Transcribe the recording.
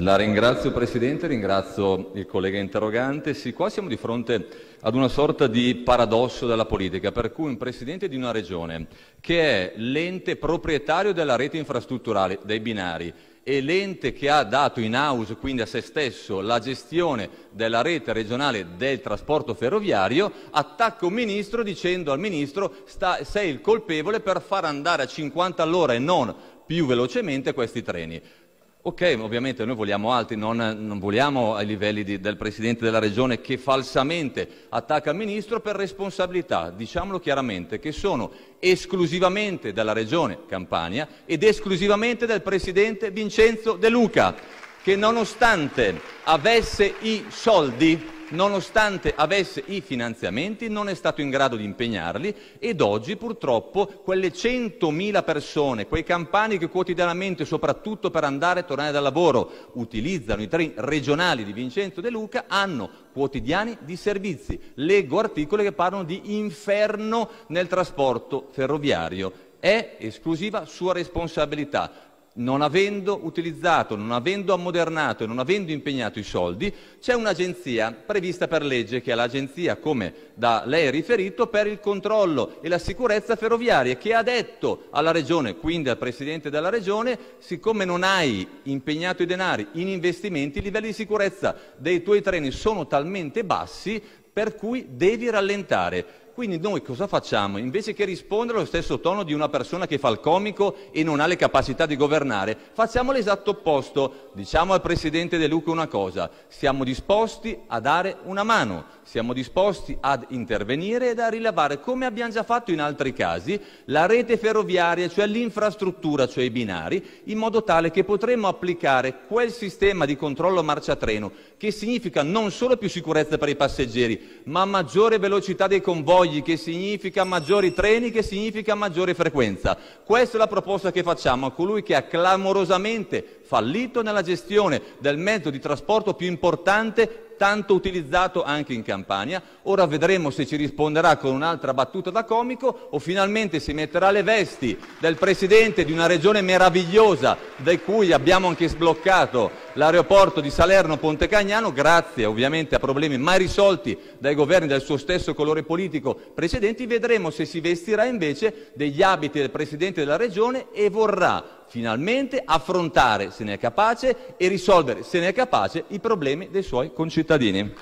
La ringrazio Presidente, ringrazio il collega interrogante. Sì, qua siamo di fronte ad una sorta di paradosso della politica, per cui un Presidente di una Regione che è l'ente proprietario della rete infrastrutturale, dei binari, e l'ente che ha dato in house, quindi a se stesso, la gestione della rete regionale del trasporto ferroviario, attacca un ministro dicendo al ministro sta, sei il colpevole per far andare a 50 all'ora e non più velocemente questi treni. Ok, ovviamente noi vogliamo altri, non, non vogliamo ai livelli di, del Presidente della Regione che falsamente attacca il Ministro per responsabilità, diciamolo chiaramente, che sono esclusivamente della Regione Campania ed esclusivamente del Presidente Vincenzo De Luca, che nonostante avesse i soldi nonostante avesse i finanziamenti, non è stato in grado di impegnarli ed oggi purtroppo quelle 100.000 persone, quei campani che quotidianamente, soprattutto per andare e tornare dal lavoro, utilizzano i treni regionali di Vincenzo De Luca, hanno quotidiani di servizi. Leggo articoli che parlano di inferno nel trasporto ferroviario. È esclusiva sua responsabilità non avendo utilizzato, non avendo ammodernato e non avendo impegnato i soldi, c'è un'agenzia prevista per legge che è l'agenzia, come da lei riferito, per il controllo e la sicurezza ferroviaria, che ha detto alla Regione, quindi al Presidente della Regione, siccome non hai impegnato i denari in investimenti, i livelli di sicurezza dei tuoi treni sono talmente bassi per cui devi rallentare. Quindi noi cosa facciamo? Invece che rispondere allo stesso tono di una persona che fa il comico e non ha le capacità di governare, facciamo l'esatto opposto. Diciamo al Presidente De Luca una cosa, siamo disposti a dare una mano, siamo disposti ad intervenire ed a rilevare, come abbiamo già fatto in altri casi, la rete ferroviaria, cioè l'infrastruttura, cioè i binari, in modo tale che potremo applicare quel sistema di controllo marcia-treno che significa non solo più sicurezza per i passeggeri, ma maggiore velocità dei convogli, convogli, che significa maggiori treni, che significa maggiore frequenza. Questa è la proposta che facciamo a colui che ha clamorosamente fallito nella gestione del mezzo di trasporto più importante tanto utilizzato anche in Campania. Ora vedremo se ci risponderà con un'altra battuta da comico o finalmente si metterà le vesti del presidente di una regione meravigliosa, da cui abbiamo anche sbloccato l'aeroporto di Salerno Ponte Cagnano, grazie ovviamente a problemi mai risolti dai governi del suo stesso colore politico precedenti, vedremo se si vestirà invece degli abiti del presidente della regione e vorrà finalmente affrontare, se ne è capace, e risolvere, se ne è capace, i problemi dei suoi concittadini.